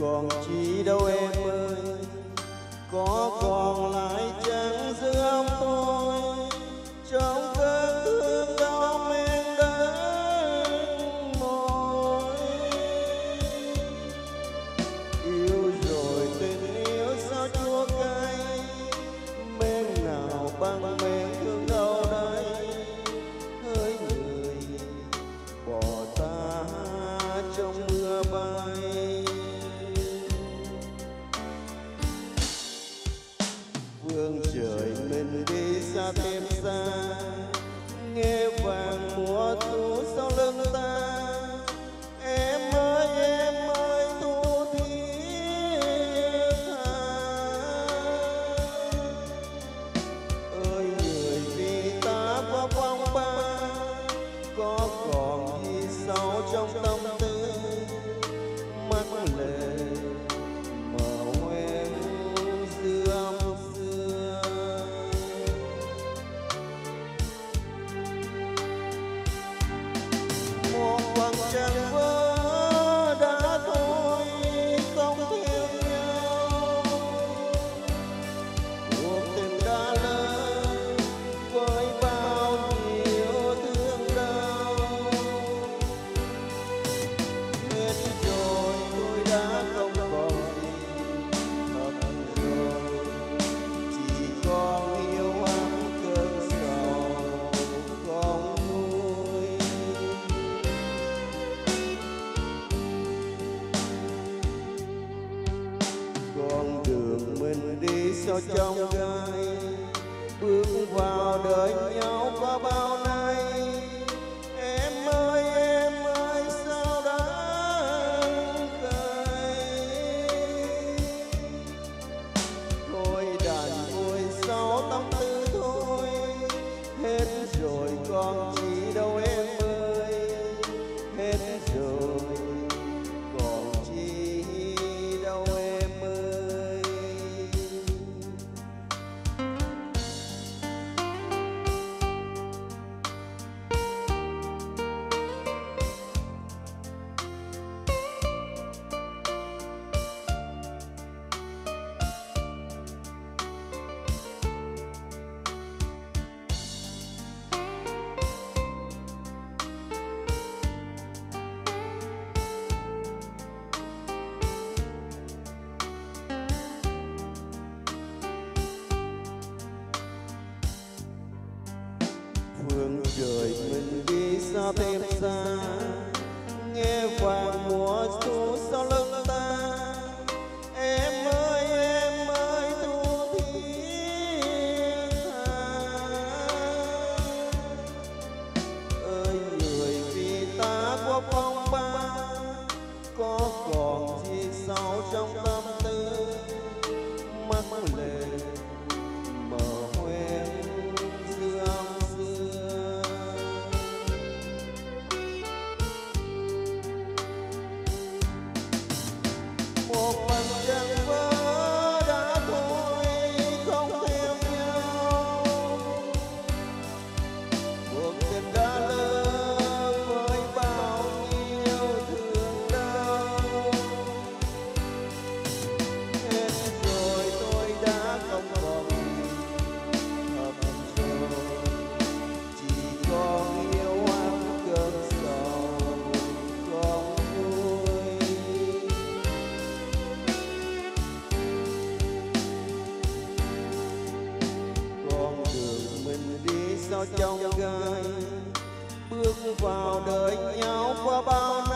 còn chi đâu em ơi? Có còn là phương trời mình đi xa thêm xa. Nghe vàng mùa thu sau sao trong gai bước vào đời nhau qua bao nay. Em ơi em ơi, sao đáng cay? Thôi đàn vui sau tâm tư thôi. Hết rồi, con chỉ đâu em ơi. Hết rồi. đường rời mình đi xa thêm xa. Nghe vàng mùa xuống cho chồng gái bước vào đời nhau qua bao